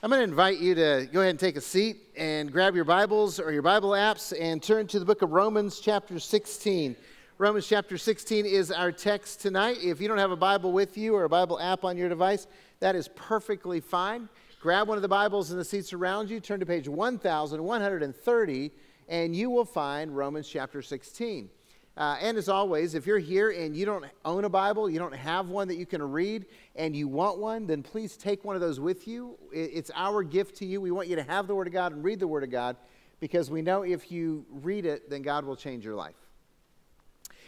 I'm going to invite you to go ahead and take a seat and grab your Bibles or your Bible apps and turn to the book of Romans, chapter 16. Romans chapter 16 is our text tonight. If you don't have a Bible with you or a Bible app on your device, that is perfectly fine. Grab one of the Bibles in the seats around you, turn to page 1130, and you will find Romans chapter 16. Uh, and as always, if you're here and you don't own a Bible, you don't have one that you can read, and you want one, then please take one of those with you. It's our gift to you. We want you to have the Word of God and read the Word of God because we know if you read it, then God will change your life.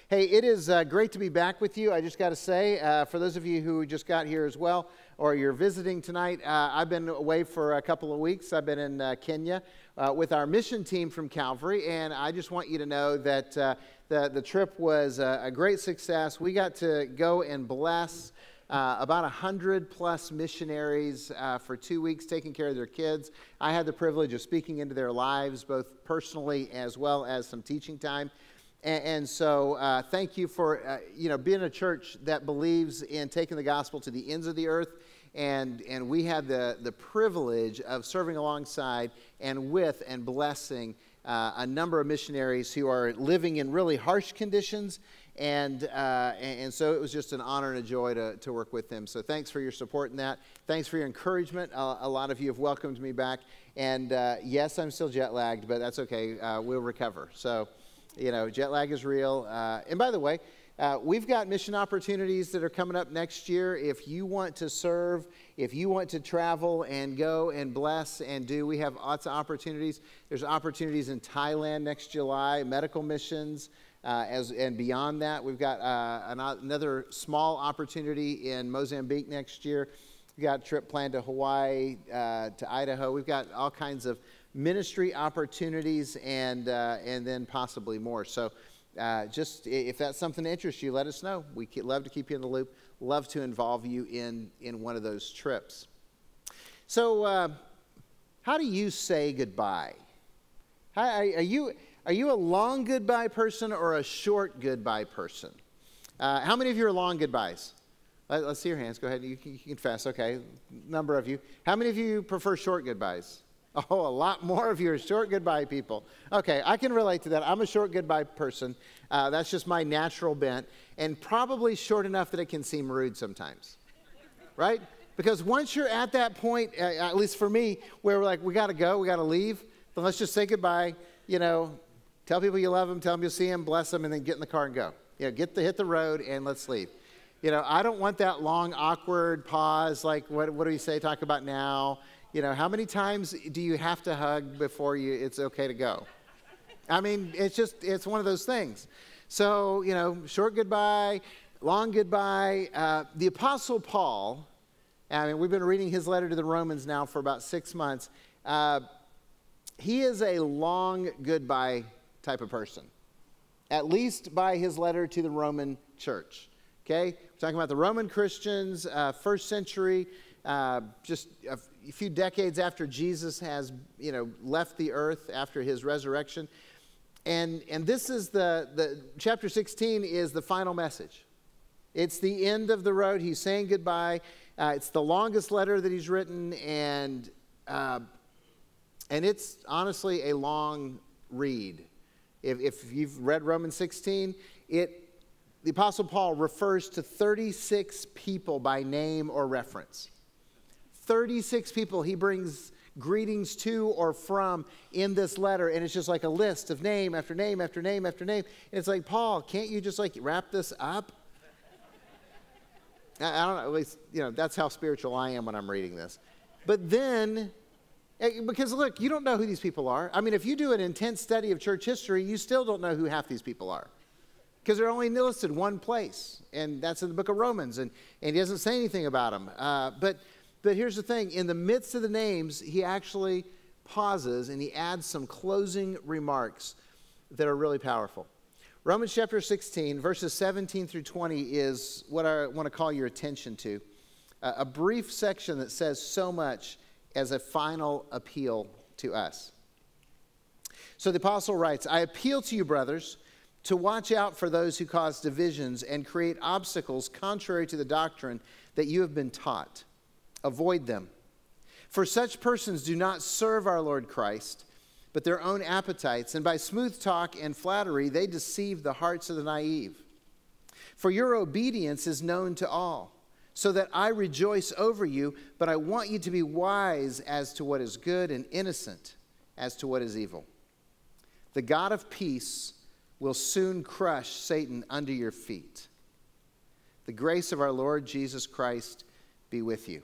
Hey, it is uh, great to be back with you. I just got to say, uh, for those of you who just got here as well, or you're visiting tonight, uh, I've been away for a couple of weeks. I've been in uh, Kenya uh, with our mission team from Calvary, and I just want you to know that uh, the, the trip was a, a, great success. We got to go and bless. Uh, about 100 plus missionaries uh, for two weeks taking care of their kids. I had the privilege of speaking into their lives, both personally as well as some teaching time. And, and so, uh, thank you for uh, you know being a church that believes in taking the gospel to the ends of the earth. And, and we had the, the privilege of serving alongside and with and blessing uh, a number of missionaries who are living in really harsh conditions. And, uh, and, so it was just an honor and a joy to, to work with them. So thanks for your support in that. Thanks for your encouragement. A lot of you have welcomed me back. And uh, yes, I'm still jet lagged, but that's okay. Uh, we'll recover. So you know, jet lag is real. Uh, and by the way, uh, we've got mission opportunities that are coming up next year. If you want to serve, if you want to travel and go and bless and do, we have lots of opportunities. There's opportunities in Thailand next July, medical missions. Uh, as, and beyond that, we've got uh, another small opportunity in Mozambique next year. We've got a trip planned to Hawaii, uh, to Idaho. We've got all kinds of ministry opportunities and, uh, and then possibly more. So uh, just if that's something that interests you, let us know. We love to keep you in the loop, love to involve you in, in one of those trips. So, uh, how do you say goodbye? How, are, you, are you a long goodbye person or a short goodbye person? Uh, how many of you are long goodbyes? Let, us see your hands. Go ahead. You you can confess. Okay. Number of you. How many of you prefer short goodbyes? Oh, a lot more of you are short goodbye people. Okay, I can relate to that. I'm a short goodbye person. Uh, that's just my natural bent, and probably short enough that it can seem rude sometimes, right? Because once you're at that point, uh, at least for me, where we're like, we got to go, we got to leave, then let's just say goodbye. You know, tell people you love them, tell them you'll see them, bless them, and then get in the car and go. You know, get the hit the road and let's leave. You know, I don't want that long, awkward pause. Like, what, what do we say? Talk about now you know, how many times do you have to hug before you, it's okay to go? I mean, it's just, it's one of those things. So, you know, short goodbye, long goodbye. Uh, the Apostle Paul, I mean, we've been reading his letter to the Romans now for about six months. Uh, he is a long goodbye type of person, at least by his letter to the Roman church. Okay? We're talking about the Roman Christians, uh, first century, uh, just a a few decades after Jesus has, you know, left the earth after his resurrection. And, and this is the, the, chapter 16 is the final message. It's the end of the road. He's saying goodbye. Uh, it's the longest letter that he's written, and, uh, and it's honestly a long read. If, if you've read Romans 16, it, the Apostle Paul refers to 36 people by name or reference. 36 people he brings greetings to or from in this letter and it's just like a list of name after name after name after name. And it's like paul can't you just like wrap this up? I don't know at least you know that's how spiritual i am when i'm reading this. But then eh, because look you don't know who these people are. I mean if you do an intense study of church history you still don't know who half these people are because they're only listed one place and that's in the book of romans and, and he doesn't say anything about them uh, but but here's the thing in the midst of the names, he actually pauses and he adds some closing remarks that are really powerful. Romans chapter 16, verses 17 through 20 is what I want to call your attention to. a brief section that says so much as a final appeal to us. So the apostle writes I appeal to you, brothers, to watch out for those who cause divisions and create obstacles contrary to the doctrine that you have been taught Avoid them. For such persons do not serve our Lord Christ, but their own appetites, and by smooth talk and flattery they deceive the hearts of the naive. For your obedience is known to all, so that I rejoice over you, but I want you to be wise as to what is good and innocent as to what is evil. The God of peace will soon crush Satan under your feet. The grace of our Lord Jesus Christ be with you.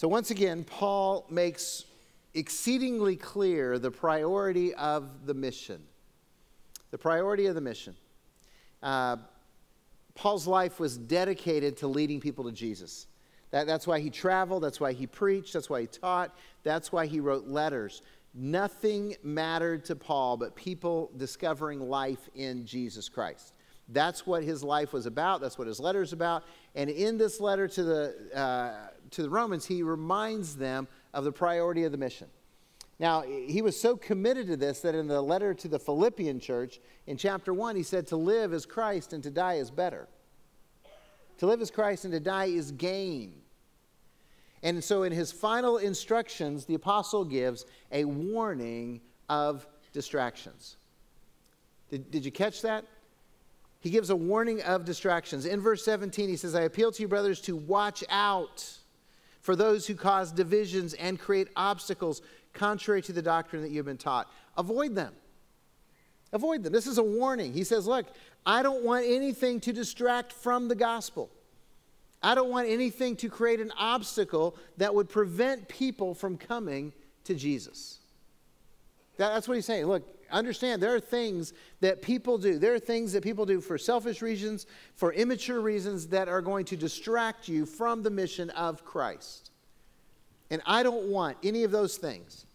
So, once again, Paul makes exceedingly clear the priority of the mission. The priority of the mission. Uh, Paul's life was dedicated to leading people to Jesus. That, that's why he traveled, that's why he preached, that's why he taught, that's why he wrote letters. Nothing mattered to Paul but people discovering life in Jesus Christ. That's what his life was about. That's what his letter is about. And in this letter to the, uh, to the Romans, he reminds them of the priority of the mission. Now, he was so committed to this that in the letter to the Philippian church, in chapter 1, he said, To live is Christ and to die is better. To live is Christ and to die is gain. And so, in his final instructions, the apostle gives a warning of distractions. Did, did you catch that? He gives a warning of distractions. In verse 17, he says, I appeal to you, brothers, to watch out for those who cause divisions and create obstacles contrary to the doctrine that you've been taught. Avoid them. Avoid them. This is a warning. He says, Look, I don't want anything to distract from the gospel. I don't want anything to create an obstacle that would prevent people from coming to Jesus. That's what he's saying. Look, understand there are things that people do. There are things that people do for selfish reasons, for immature reasons that are going to distract you from the mission of Christ. And I don't want any of those things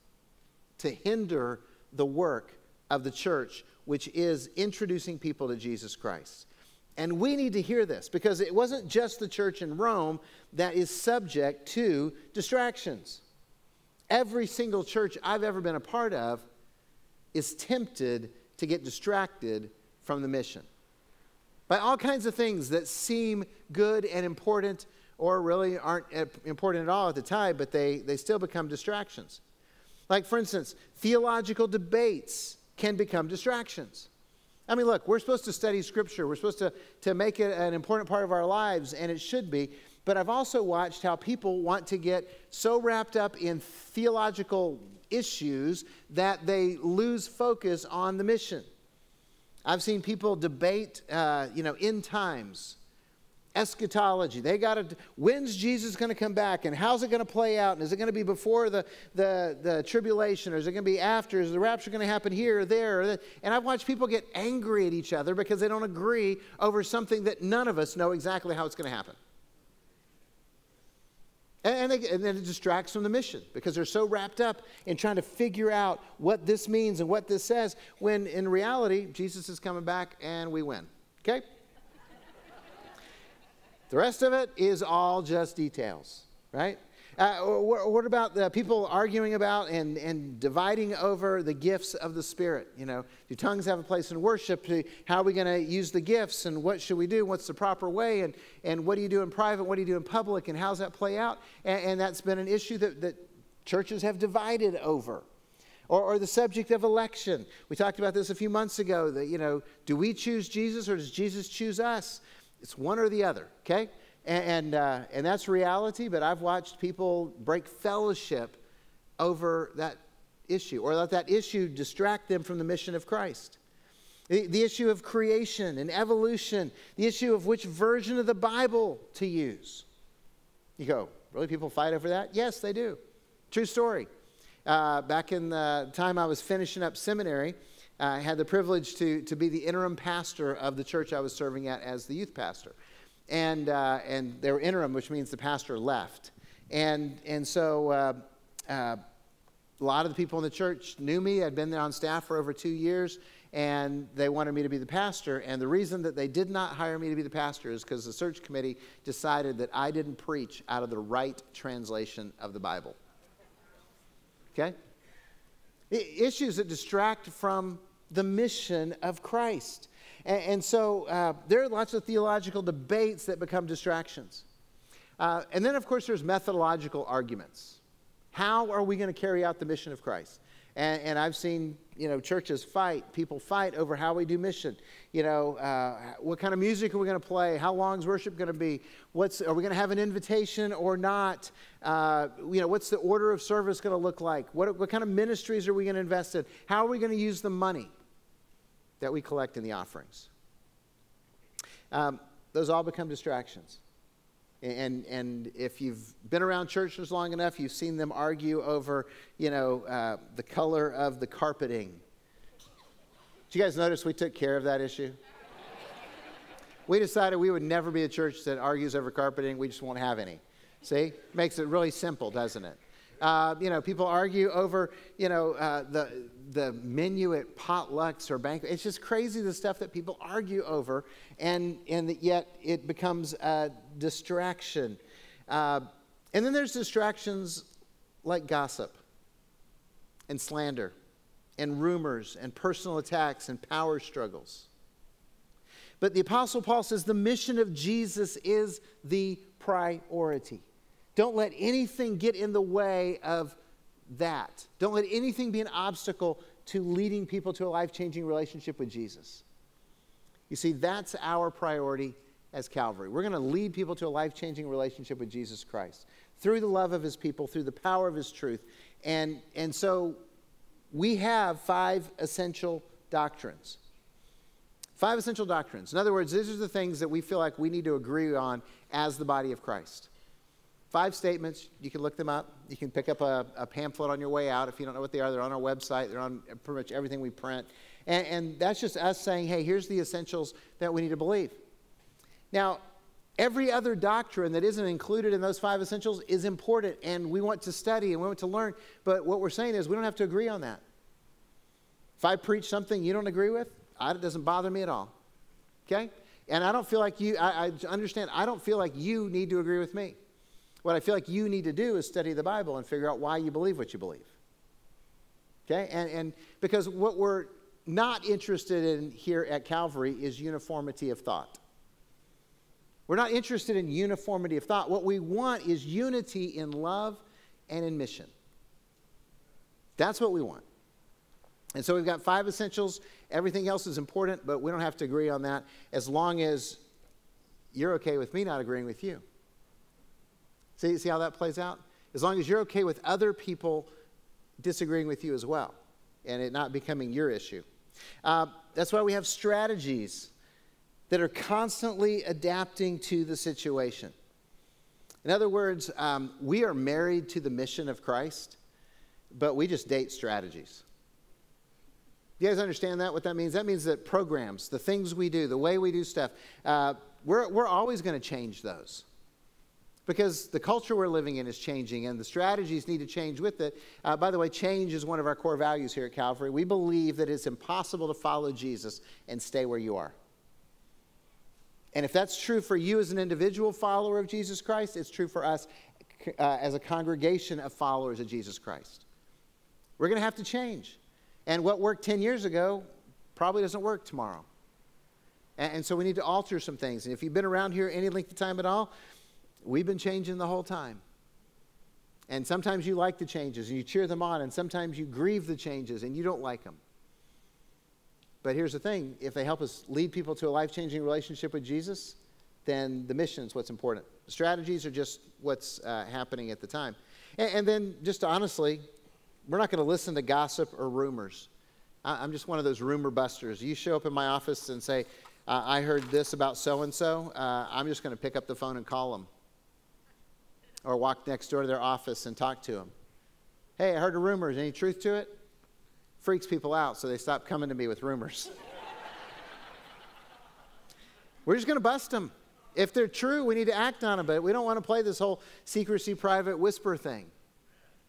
to hinder the work of the church, which is introducing people to Jesus Christ. And we need to hear this because it wasn't just the church in Rome that is subject to distractions. Every single church I've ever been a part of is tempted to get distracted from the mission by all kinds of things that seem good and important or really aren't important at all at the time, but they, they still become distractions. Like, for instance, theological debates can become distractions. I mean, look, we're supposed to study Scripture. We're supposed to, to make it an important part of our lives, and it should be. But I've also watched how people want to get so wrapped up in theological issues that they lose focus on the mission. I've seen people debate, uh, you know, end times, eschatology. They got to, when's Jesus going to come back and how's it going to play out? And is it going to be before the, the, the tribulation or is it going to be after? Is the rapture going to happen here or there? And I've watched people get angry at each other because they don't agree over something that none of us know exactly how it's going to happen. And, and, then it distracts from the mission because they're so wrapped up in trying to figure out what this means and what this says, when in reality, Jesus is coming back and we win. Okay? the rest of it is all just details, right? Uh, what about the people arguing about and, and dividing over the gifts of the Spirit? You know, do tongues have a place in worship? How are we going to use the gifts? And what should we do? What's the proper way? And, and what do you do in private? What do you do in public? And how's that play out? And, and that's been an issue that, that churches have divided over. Or, or, the subject of election. We talked about this a few months ago that, you know, do we choose Jesus or does Jesus choose us? It's one or the other, okay? And, uh, and that's reality, but I've watched people break fellowship over that issue or let that issue distract them from the mission of Christ. The, the issue of creation and evolution, the issue of which version of the Bible to use. You go, really? People fight over that? Yes, they do. True story. Uh, back in the time I was finishing up seminary, I had the privilege to, to be the interim pastor of the church I was serving at as the youth pastor and, uh, and they were interim, which means the pastor left. And, and so uh, uh, a lot of the people in the church knew me. I'd been there on staff for over two years, and they wanted me to be the pastor. And the reason that they did not hire me to be the pastor is because the search committee decided that I didn't preach out of the right translation of the Bible. Okay? issues that distract from the mission of Christ. And, and so uh, there are lots of theological debates that become distractions. Uh, and then, of course, there's methodological arguments. How are we going to carry out the mission of Christ? And, and, I've seen, you know, churches fight, people fight over how we do mission. You know, uh, what kind of music are we going to play? How long is worship going to be? What's, are we going to have an invitation or not? Uh, you know, what's the order of service going to look like? What, what kind of ministries are we going to invest in? How are we going to use the money that we collect in the offerings? Um, those all become distractions. And, and if you've been around churches long enough, you've seen them argue over, you know, uh, the color of the carpeting. Did you guys notice we took care of that issue? we decided we would never be a church that argues over carpeting. We just won't have any. See? Makes it really simple, doesn't it? Uh, you know, people argue over, you know, uh, the, the menu at potlucks or banquets. It's just crazy the stuff that people argue over, and, and yet it becomes a distraction. Uh, and then there's distractions like gossip and slander and rumors and personal attacks and power struggles. But the Apostle Paul says the mission of Jesus is the priority. Don't let anything get in the way of that. Don't let anything be an obstacle to leading people to a life changing relationship with Jesus. You see, that's our priority as Calvary. We're going to lead people to a life changing relationship with Jesus Christ through the love of his people, through the power of his truth. And, and so we have five essential doctrines. Five essential doctrines. In other words, these are the things that we feel like we need to agree on as the body of Christ. Five statements. You can look them up. You can pick up a, a, pamphlet on your way out if you don't know what they are. They're on our website, they're on pretty much everything we print. And, and that's just us saying, hey, here's the essentials that we need to believe. Now, every other doctrine that isn't included in those five essentials is important, and we want to study and we want to learn. But what we're saying is we don't have to agree on that. If I preach something you don't agree with, it doesn't bother me at all. Okay? And I don't feel like you, I, I understand, I don't feel like you need to agree with me. What I feel like you need to do is study the Bible and figure out why you believe what you believe. Okay? And, and because what we're not interested in here at Calvary is uniformity of thought. We're not interested in uniformity of thought. What we want is unity in love and in mission. That's what we want. And so we've got five essentials. Everything else is important, but we don't have to agree on that as long as you're okay with me not agreeing with you. See, see how that plays out? As long as you're okay with other people disagreeing with you as well and it not becoming your issue. Uh, that's why we have strategies that are constantly adapting to the situation. In other words, um, we are married to the mission of Christ, but we just date strategies. You guys understand that? What that means? That means that programs, the things we do, the way we do stuff, uh, we're, we're always going to change those because the culture we're living in is changing and the strategies need to change with it. Uh, by the way, change is one of our core values here at Calvary. We believe that it's impossible to follow Jesus and stay where you are. And if that's true for you as an individual follower of Jesus Christ, it's true for us uh, as a congregation of followers of Jesus Christ. We're going to have to change. And what worked 10 years ago probably doesn't work tomorrow. And, and so we need to alter some things. And if you've been around here any length of time at all, We've been changing the whole time. And sometimes you like the changes and you cheer them on, and sometimes you grieve the changes and you don't like them. But here's the thing if they help us lead people to a life changing relationship with Jesus, then the mission is what's important. Strategies are just what's uh, happening at the time. And, and, then, just honestly, we're not going to listen to gossip or rumors. I, am just one of those rumor busters. You show up in my office and say, uh, I heard this about so and so. I'm just going to pick up the phone and call them or walk next door to their office and talk to them. Hey, I heard a rumor. Is any truth to it? Freaks people out, so they stop coming to me with rumors. We're just going to bust them. If they're true, we need to act on them, but we don't want to play this whole secrecy, private whisper thing.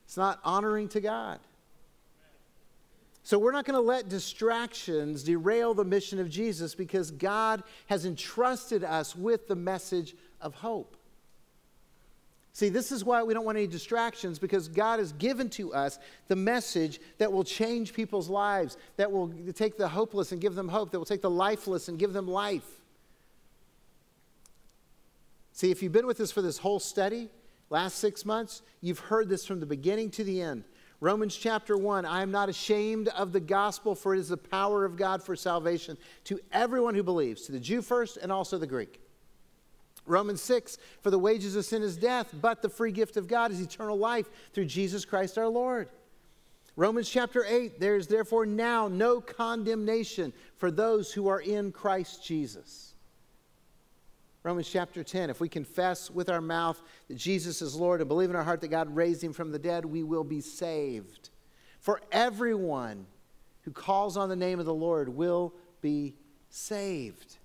It's not honoring to God. So we're not going to let distractions derail the mission of Jesus because God has entrusted us with the message of hope. See, this is why we don't want any distractions because God has given to us the message that will change people's lives, that will take the hopeless and give them hope, that will take the lifeless and give them life. See, if you've been with us for this whole study, last six months, you've heard this from the beginning to the end. Romans chapter 1 I am not ashamed of the gospel, for it is the power of God for salvation to everyone who believes, to the Jew first and also the Greek. Romans 6 For the wages of sin is death, but the free gift of God is eternal life through Jesus Christ our Lord. Romans chapter 8 There is therefore now no condemnation for those who are in Christ Jesus. Romans chapter 10 If we confess with our mouth that Jesus is Lord and believe in our heart that God raised him from the dead, we will be saved. For everyone who calls on the name of the Lord will be saved.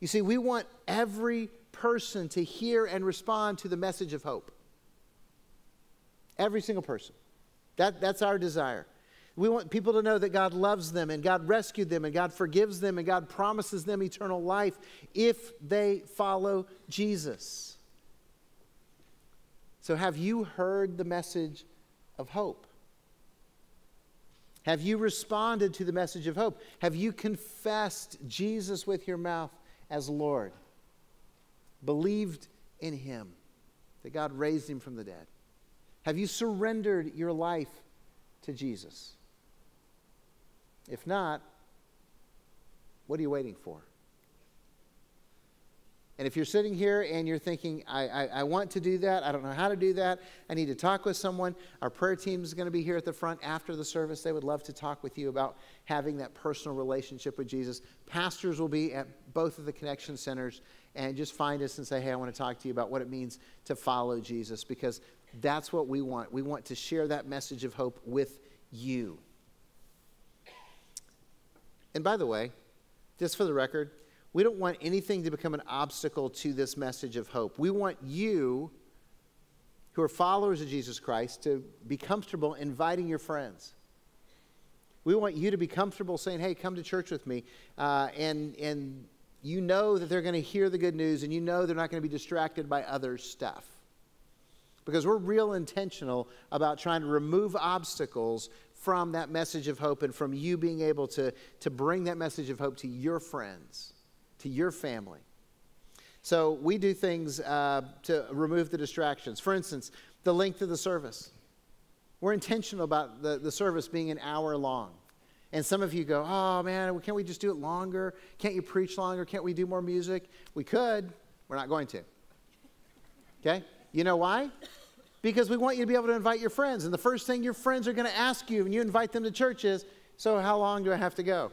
You see, we want every person to hear and respond to the message of hope. Every single person. That, that's our desire. We want people to know that God loves them and God rescued them and God forgives them and God promises them eternal life if they follow Jesus. So, have you heard the message of hope? Have you responded to the message of hope? Have you confessed Jesus with your mouth as Lord? Believed in Him, that God raised Him from the dead? Have you surrendered your life to Jesus? If not, what are you waiting for? And if you're sitting here and you're thinking, I, I, I, want to do that, I don't know how to do that, I need to talk with someone, our prayer team is going to be here at the front after the service. They would love to talk with you about having that personal relationship with Jesus. Pastors will be at both of the connection centers and just find us and say, hey, I want to talk to you about what it means to follow Jesus because that's what we want. We want to share that message of hope with you. And by the way, just for the record, we don't want anything to become an obstacle to this message of hope. We want you, who are followers of Jesus Christ, to be comfortable inviting your friends. We want you to be comfortable saying, hey, come to church with me. Uh, and, and you know that they're going to hear the good news and you know they're not going to be distracted by other stuff. Because we're real intentional about trying to remove obstacles from that message of hope and from you being able to, to bring that message of hope to your friends, to your family. So we do things uh, to remove the distractions. For instance, the length of the service. We're intentional about the, the service being an hour long. And some of you go, oh man, can't we just do it longer? Can't you preach longer? Can't we do more music? We could. We're not going to. Okay? You know why? because we want you to be able to invite your friends. And the first thing your friends are going to ask you when you invite them to church is, So, how long do I have to go?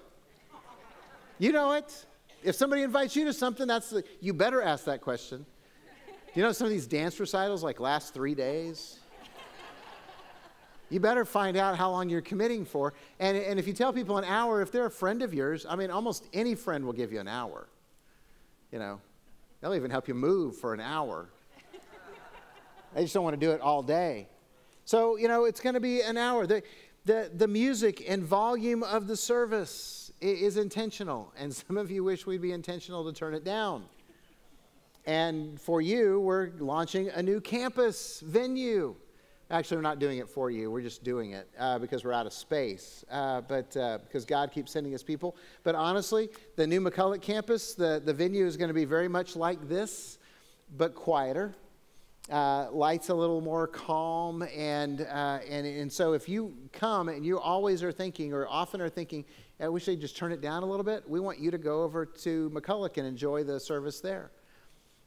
You know it. If somebody invites you to something, that's the, you better ask that question. Do You know, some of these dance recitals like last three days. You better find out how long you're committing for. And, and if you tell people an hour, if they're a friend of yours, I mean, almost any friend will give you an hour. You know, they'll even help you move for an hour. I just don't want to do it all day. So, you know, it's going to be an hour. The, the, the music and volume of the service is intentional. And some of you wish we'd be intentional to turn it down. And for you, we're launching a new campus venue. Actually, we're not doing it for you. We're just doing it uh, because we're out of space. Uh, but uh, because God keeps sending us people. But honestly, the new McCulloch campus, the, the venue is going to be very much like this, but quieter uh, lights a little more calm. And, uh, and, and so if you come and you always are thinking or often are thinking, I wish they'd just turn it down a little bit, we want you to go over to McCulloch and enjoy the service there.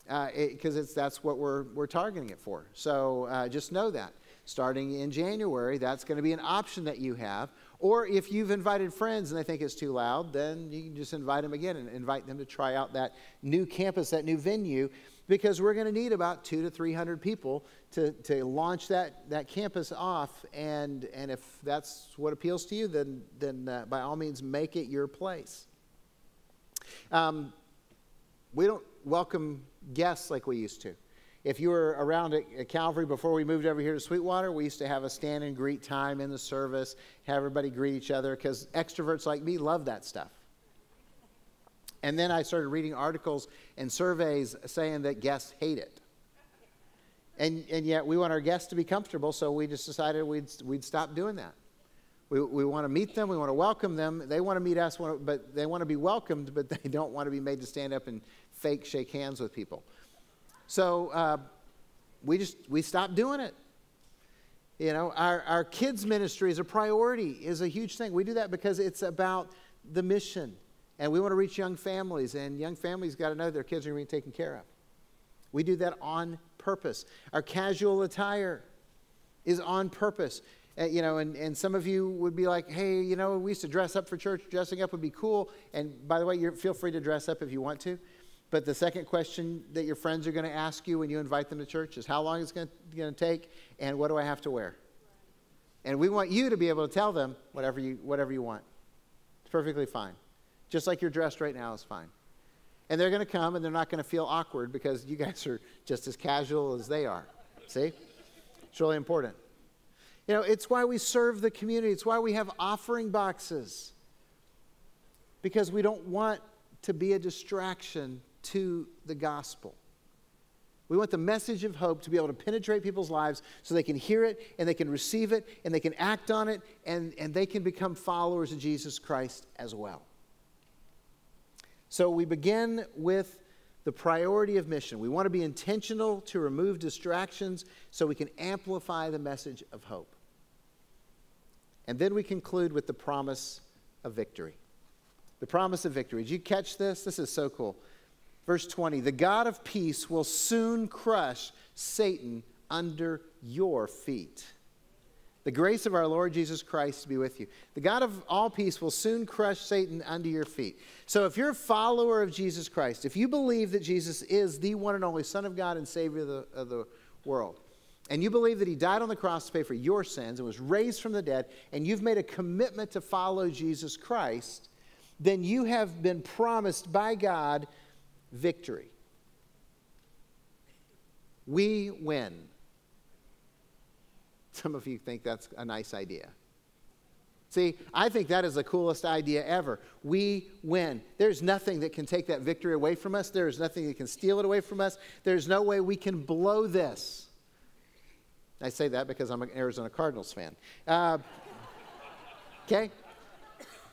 Because uh, it, that's what we're, we're targeting it for. So uh, just know that. Starting in January, that's going to be an option that you have. Or if you've invited friends and they think it's too loud, then you can just invite them again and invite them to try out that new campus, that new venue because we're going to need about two to 300 people to, to launch that, that campus off. And, and if that's what appeals to you, then, then uh, by all means, make it your place. Um, we don't welcome guests like we used to. If you were around at, at Calvary before we moved over here to Sweetwater, we used to have a stand and greet time in the service, have everybody greet each other, because extroverts like me love that stuff. And then I started reading articles and surveys saying that guests hate it. And, and yet we want our guests to be comfortable, so we just decided we'd, we'd stop doing that. We, we want to meet them. We want to welcome them. They want to meet us, but they want to be welcomed, but they don't want to be made to stand up and fake shake hands with people. So uh, we just we stopped doing it. You know, our, our kids' ministry is a priority, is a huge thing. We do that because it's about the mission. And we want to reach young families, and young families got to know their kids are being taken care of. We do that on purpose. Our casual attire is on purpose. Uh, you know, and, and some of you would be like, hey, you know, we used to dress up for church. Dressing up would be cool. And by the way, feel free to dress up if you want to. But the second question that your friends are going to ask you when you invite them to church is how long it's going to take and what do I have to wear? And we want you to be able to tell them whatever you, whatever you want. It's perfectly fine. Just like you're dressed right now is fine. And they're going to come and they're not going to feel awkward because you guys are just as casual as they are. See? It's really important. You know, it's why we serve the community, it's why we have offering boxes. Because we don't want to be a distraction to the gospel. We want the message of hope to be able to penetrate people's lives so they can hear it and they can receive it and they can act on it and, and they can become followers of Jesus Christ as well. So we begin with the priority of mission. We want to be intentional to remove distractions so we can amplify the message of hope. And then we conclude with the promise of victory. The promise of victory. Did you catch this? This is so cool. Verse 20 The God of peace will soon crush Satan under your feet. The grace of our Lord Jesus Christ be with you. The God of all peace will soon crush Satan under your feet. So, if you're a follower of Jesus Christ, if you believe that Jesus is the one and only Son of God and Savior of the, of the world, and you believe that He died on the cross to pay for your sins and was raised from the dead, and you've made a commitment to follow Jesus Christ, then you have been promised by God victory. We win. Some of you think that's a nice idea. See, I think that is the coolest idea ever. We win. There's nothing that can take that victory away from us. There's nothing that can steal it away from us. There's no way we can blow this. I say that because I'm an Arizona Cardinals fan. Uh, okay?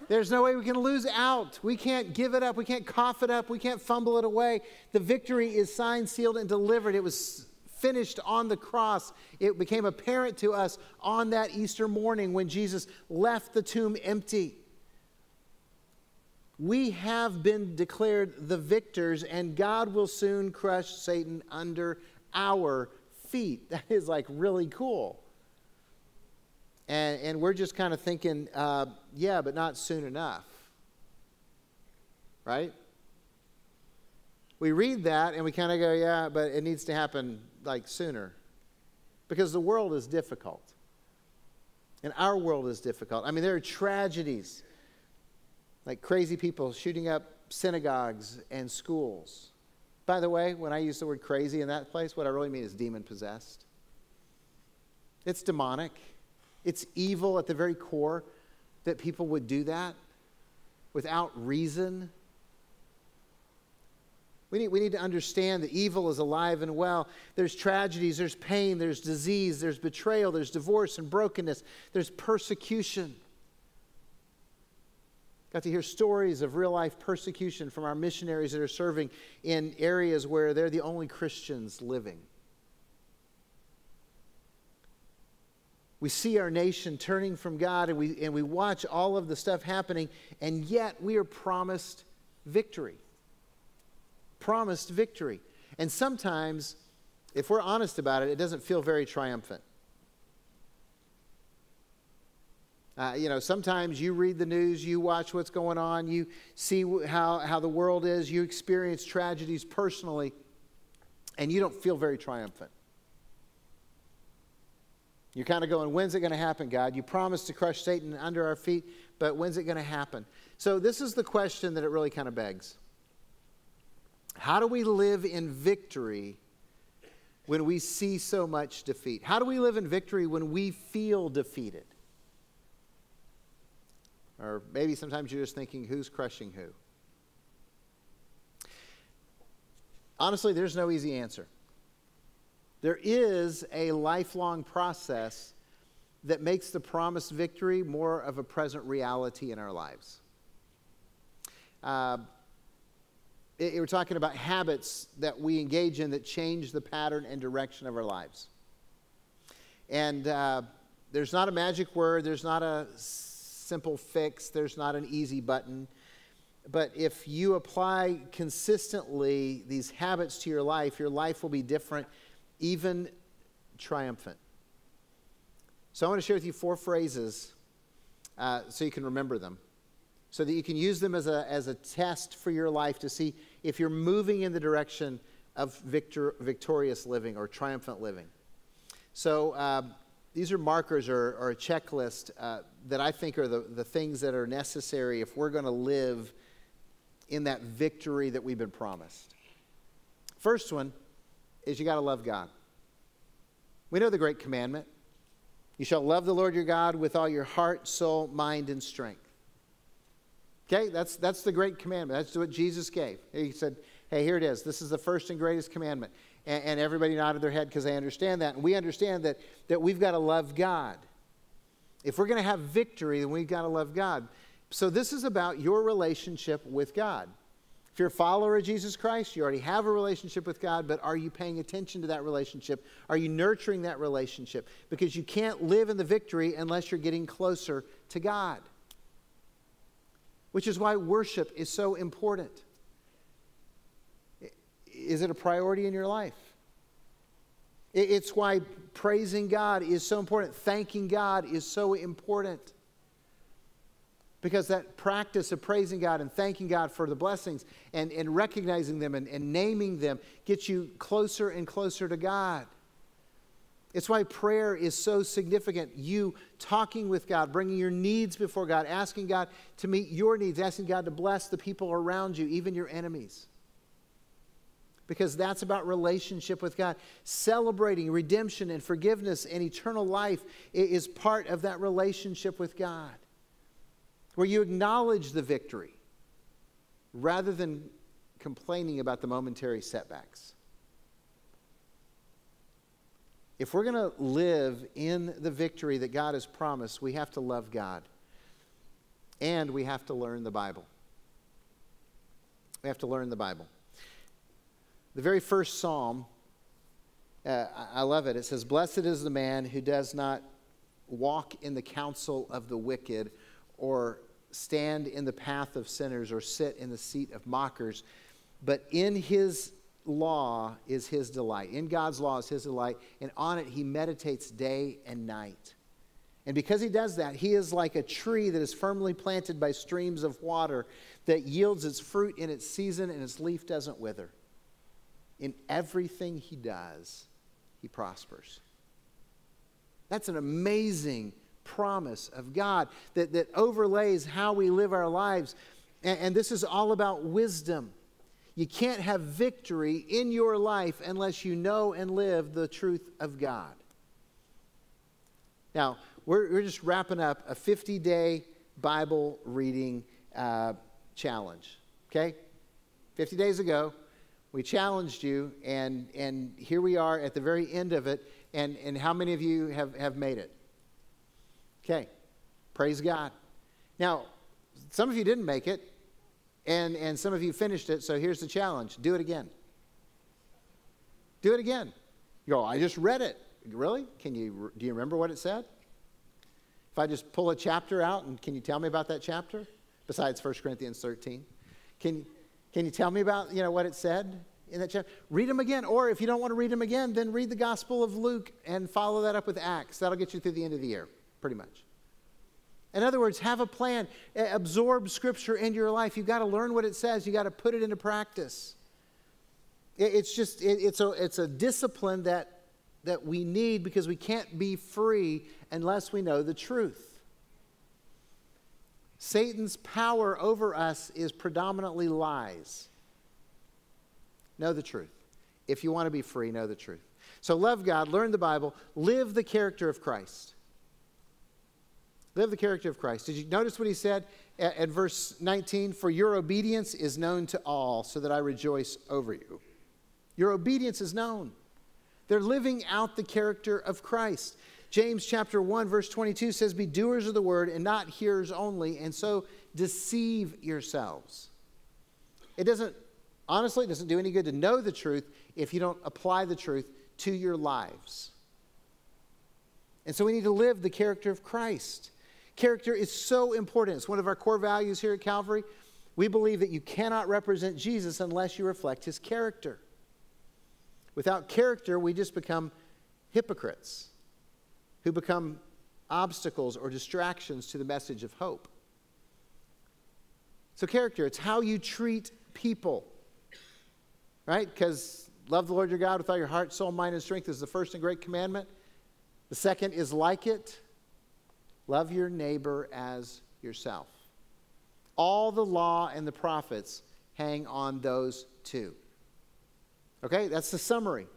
There's no way we can lose out. We can't give it up. We can't cough it up. We can't fumble it away. The victory is signed, sealed, and delivered. It was finished on the cross. It became apparent to us on that Easter morning when Jesus left the tomb empty. We have been declared the victors, and God will soon crush Satan under our feet. That is like really cool. And, and we're just kind of thinking, uh, yeah, but not soon enough. Right? We read that and we kind of go, yeah, but it needs to happen like sooner. Because the world is difficult. And our world is difficult. I mean, there are tragedies like crazy people shooting up synagogues and schools. By the way, when I use the word crazy in that place, what I really mean is demon possessed. It's demonic. It's evil at the very core that people would do that without reason. We need, we need to understand that evil is alive and well. There's tragedies, there's pain, there's disease, there's betrayal, there's divorce and brokenness, there's persecution. Got to hear stories of real life persecution from our missionaries that are serving in areas where they're the only Christians living. we see our nation turning from God and we, and we watch all of the stuff happening, and yet we are promised victory. Promised victory. And sometimes, if we're honest about it, it doesn't feel very triumphant. Uh, you know, sometimes you read the news, you watch what's going on, you see how, how the world is, you experience tragedies personally, and you don't feel very triumphant. You're kind of going, when's it going to happen, God? You promised to crush Satan under our feet, but when's it going to happen? So, this is the question that it really kind of begs How do we live in victory when we see so much defeat? How do we live in victory when we feel defeated? Or maybe sometimes you're just thinking, who's crushing who? Honestly, there's no easy answer. There is a lifelong process that makes the promised victory more of a present reality in our lives. Uh, it, we're talking about habits that we engage in that change the pattern and direction of our lives. And uh, there's not a magic word, there's not a simple fix, there's not an easy button. But if you apply consistently these habits to your life, your life will be different, even triumphant. So I want to share with you four phrases uh, so you can remember them, so that you can use them as a, as a test for your life to see if you're moving in the direction of victor, victorious living or triumphant living. So uh, these are markers or, or a checklist uh, that I think are the, the things that are necessary if we're going to live in that victory that we've been promised. First one is you got to love God. We know the great commandment you shall love the Lord your God with all your heart, soul, mind, and strength. Okay, that's, that's the great commandment. That's what Jesus gave. He said, Hey, here it is. This is the first and greatest commandment. And, and everybody nodded their head because they understand that. And we understand that, that we've got to love God. If we're going to have victory, then we've got to love God. So this is about your relationship with God. If you're a follower of Jesus Christ, you already have a relationship with God, but are you paying attention to that relationship? Are you nurturing that relationship? Because you can't live in the victory unless you're getting closer to God. Which is why worship is so important. Is it a priority in your life? It's why praising God is so important. Thanking God is so important because that practice of praising God and thanking God for the blessings and, and recognizing them and, and naming them gets you closer and closer to God. It's why prayer is so significant. You talking with God, bringing your needs before God, asking God to meet your needs, asking God to bless the people around you, even your enemies. Because that's about relationship with God. Celebrating redemption and forgiveness and eternal life is part of that relationship with God where you acknowledge the victory rather than complaining about the momentary setbacks. If we're going to live in the victory that God has promised, we have to love God and we have to learn the Bible. We have to learn the Bible. The very first psalm, uh, I love it. It says, Blessed is the man who does not walk in the counsel of the wicked or stand in the path of sinners or sit in the seat of mockers, but in his law is his delight. In God's law is his delight, and on it he meditates day and night. And because he does that, he is like a tree that is firmly planted by streams of water that yields its fruit in its season and its leaf doesn't wither. In everything he does, he prospers. That's an amazing promise of God that, that overlays how we live our lives. And, and this is all about wisdom. You can't have victory in your life unless you know and live the truth of God. Now, we're, we're just wrapping up a 50 day Bible reading uh, challenge. Okay? 50 days ago, we challenged you, and, and here we are at the very end of it. And, and how many of you have, have made it? Okay, praise God. Now, some of you didn't make it, and, and some of you finished it, so here's the challenge do it again. Do it again. You go, I just read it. Really? Can you, do you remember what it said? If I just pull a chapter out, and can you tell me about that chapter? Besides 1 Corinthians 13. Can, you can you tell me about you know, what it said in that chapter? Read them again. Or if you don't want to read them again, then read the Gospel of Luke and follow that up with Acts. That'll get you through the end of the year pretty much. In other words, have a plan, absorb Scripture into your life. You've got to learn what it says, you've got to put it into practice. It's just, it's, a, it's a discipline that, that we need because we can't be free unless we know the truth. Satan's power over us is predominantly lies. Know the truth. If you want to be free, know the truth. So love God, learn the Bible, live the character of Christ. Live the character of Christ. Did you notice what he said at, at, verse 19? For your obedience is known to all, so that I rejoice over you. Your obedience is known. They're living out the character of Christ. James chapter 1 verse 22 says be doers of the word and not hearers only and so deceive yourselves. It doesn't honestly it doesn't do any good to know the truth if you don't apply the truth to your lives. And so we need to live the character of Christ. Character is so important. It's one of our core values here at Calvary. We believe that you cannot represent Jesus unless you reflect his character. Without character, we just become hypocrites who become obstacles or distractions to the message of hope. So, character, it's how you treat people, right? Because love the Lord your God with all your heart, soul, mind, and strength is the first and great commandment. The second is like it love your neighbor as yourself. All the law and the prophets hang on those two. Okay, that's the summary.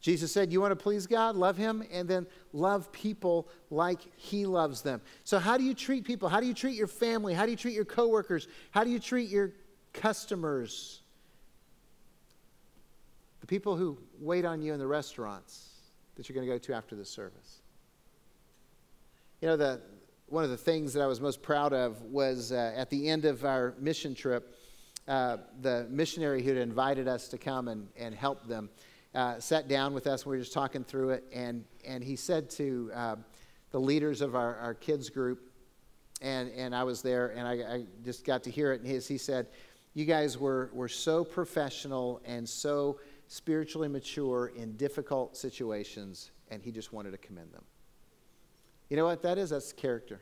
Jesus said, You want to please God? Love Him, and then love people like He loves them. So, how do you treat people? How do you treat your family? How do you treat your coworkers? How do you treat your customers? The people who wait on you in the restaurants that you're going to go to after the service. You know, the, one of the things that I was most proud of was uh, at the end of our mission trip, uh, the missionary who had invited us to come and, and help them uh, sat down with us. We were just talking through it, and, and he said to uh, the leaders of our, our kids group, and, and I was there, and I, I just got to hear it. And his, he said, You guys were, were so professional and so spiritually mature in difficult situations, and he just wanted to commend them. You know what that is? That's character.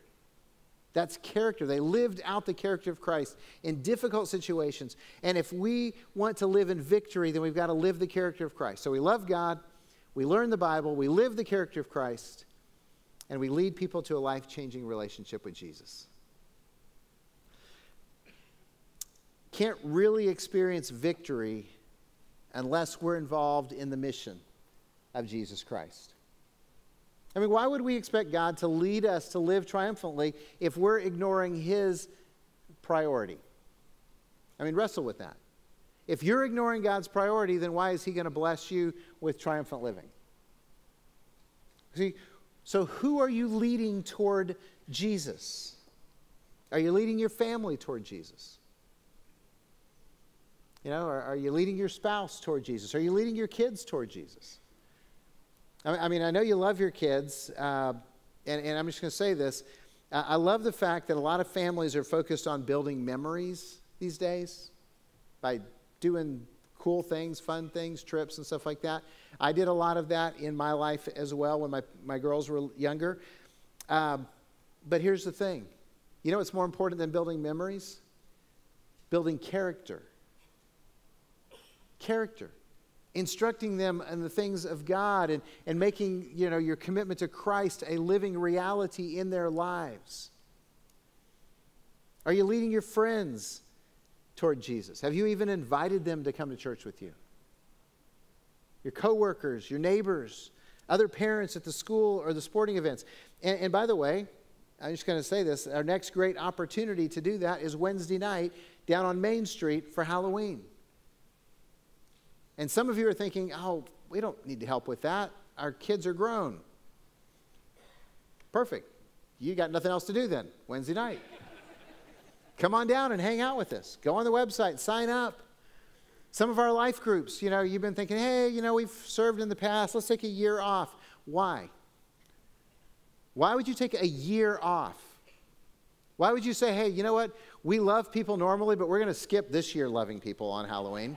That's character. They lived out the character of Christ in difficult situations. And if we want to live in victory, then we've got to live the character of Christ. So we love God, we learn the Bible, we live the character of Christ, and we lead people to a life changing relationship with Jesus. Can't really experience victory unless we're involved in the mission of Jesus Christ. I mean, why would we expect God to lead us to live triumphantly if we're ignoring His priority? I mean, wrestle with that. If you're ignoring God's priority, then why is He going to bless you with triumphant living? See, so who are you leading toward Jesus? Are you leading your family toward Jesus? You know, are, are you leading your spouse toward Jesus? Are you leading your kids toward Jesus? I mean, I know you love your kids, uh, and, and, I'm just going to say this. I love the fact that a lot of families are focused on building memories these days by doing cool things, fun things, trips, and stuff like that. I did a lot of that in my life as well when my, my girls were younger. Um, but here's the thing you know what's more important than building memories? Building character. Character instructing them in the things of God and, and making you know, your commitment to Christ a living reality in their lives? Are you leading your friends toward Jesus? Have you even invited them to come to church with you? Your coworkers, your neighbors, other parents at the school or the sporting events. And, and by the way, I'm just going to say this our next great opportunity to do that is Wednesday night down on Main Street for Halloween. And some of you are thinking, oh, we don't need to help with that. Our kids are grown. Perfect. You got nothing else to do then, Wednesday night. Come on down and hang out with us. Go on the website, sign up. Some of our life groups, you know, you've been thinking, hey, you know, we've served in the past. Let's take a year off. Why? Why would you take a year off? Why would you say, hey, you know what? We love people normally, but we're going to skip this year loving people on Halloween?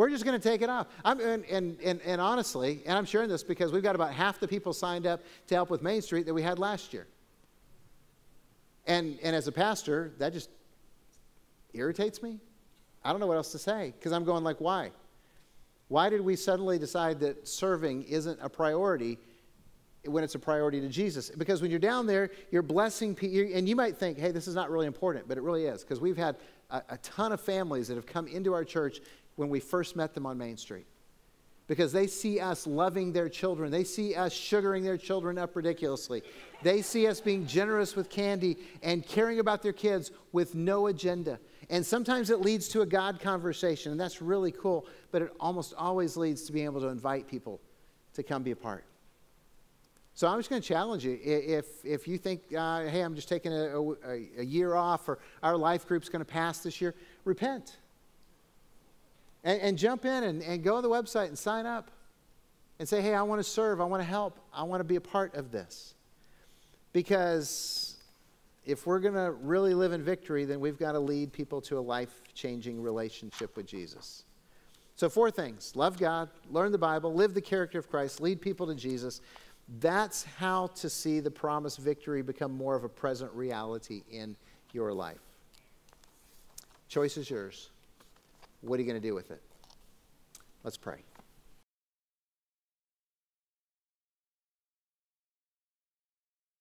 We're just going to take it off. I'm, and, and, and, and honestly, and I'm sharing this because we've got about half the people signed up to help with Main Street that we had last year. And, and as a pastor, that just irritates me. I don't know what else to say because I'm going like, why? Why did we suddenly decide that serving isn't a priority when it's a priority to Jesus? Because when you're down there, you're blessing people, and you might think, hey, this is not really important, but it really is because we've had a, a ton of families that have come into our church when we first met them on Main Street. Because they see us loving their children. They see us sugaring their children up ridiculously. They see us being generous with candy and caring about their kids with no agenda. And sometimes it leads to a God conversation, and that's really cool, but it almost always leads to being able to invite people to come be a part. So I'm just going to challenge you. If, if you think, uh, hey, I'm just taking a, a, a year off or our life group's going to pass this year, repent. And, and jump in and, and go to the website and sign up and say, hey, I want to serve, I want to help, I want to be a part of this. Because if we're going to really live in victory, then we've got to lead people to a life changing relationship with Jesus. So, four things love God, learn the Bible, live the character of Christ, lead people to Jesus. That's how to see the promised victory become more of a present reality in your life. Choice is yours. What are you going to do with it? Let's pray.